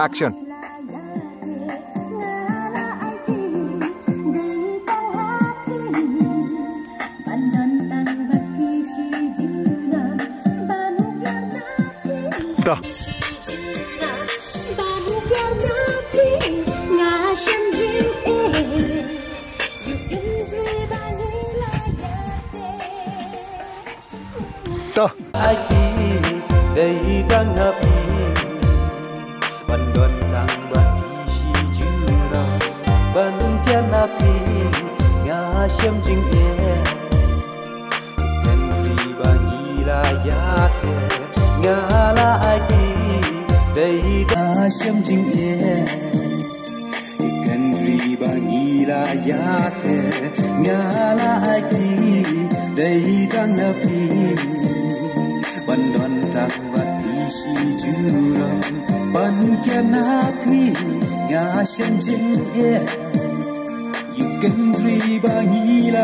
Action. Tờ. Tờ. Aki shem jing e kan ri ban ila ya te nga la aki dei ta shem jing e kan ri ban ila ya te nga la aki dei tang hapi ban don tang ban pi shi jura ban tian api nga shem jing e can dream banila yate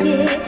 nga